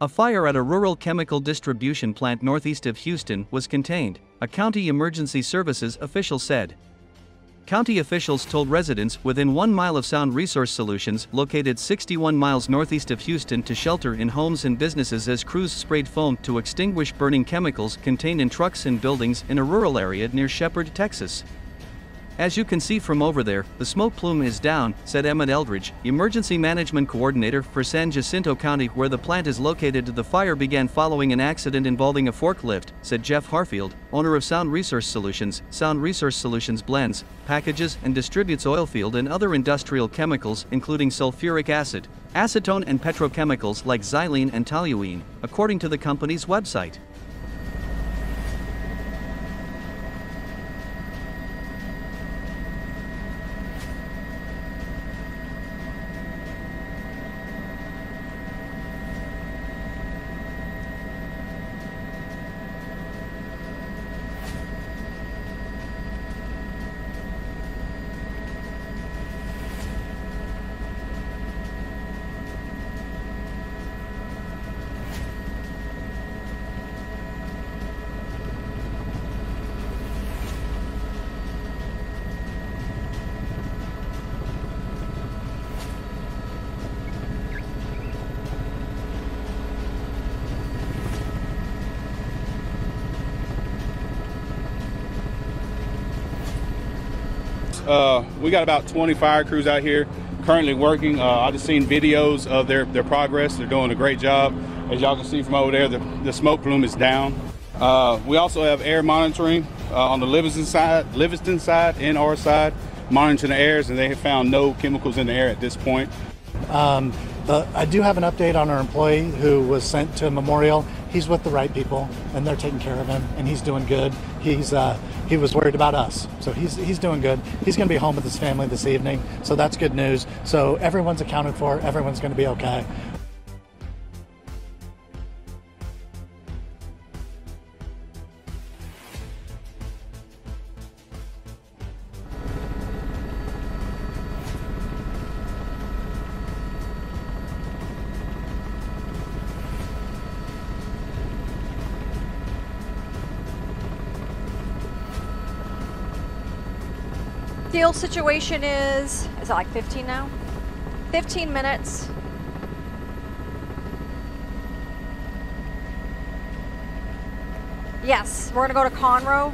A fire at a rural chemical distribution plant northeast of Houston was contained, a county emergency services official said. County officials told residents within one mile of Sound Resource Solutions, located 61 miles northeast of Houston, to shelter in homes and businesses as crews sprayed foam to extinguish burning chemicals contained in trucks and buildings in a rural area near Shepherd, Texas. As you can see from over there, the smoke plume is down, said Emmett Eldridge, Emergency Management Coordinator for San Jacinto County where the plant is located. The fire began following an accident involving a forklift, said Jeff Harfield, owner of Sound Resource Solutions. Sound Resource Solutions blends, packages, and distributes oilfield and other industrial chemicals including sulfuric acid, acetone and petrochemicals like xylene and toluene, according to the company's website. Uh, we got about 20 fire crews out here currently working. Uh, I just seen videos of their, their progress. They're doing a great job. As y'all can see from over there, the, the smoke plume is down. Uh, we also have air monitoring uh, on the Livingston side, Livingston side and our side, monitoring the airs, and they have found no chemicals in the air at this point. Um, but I do have an update on our employee who was sent to Memorial. He's with the right people, and they're taking care of him, and he's doing good. He's uh, he was worried about us, so he's he's doing good. He's going to be home with his family this evening, so that's good news. So everyone's accounted for. Everyone's going to be okay. Deal situation is, is it like 15 now? 15 minutes. Yes, we're gonna go to Conroe.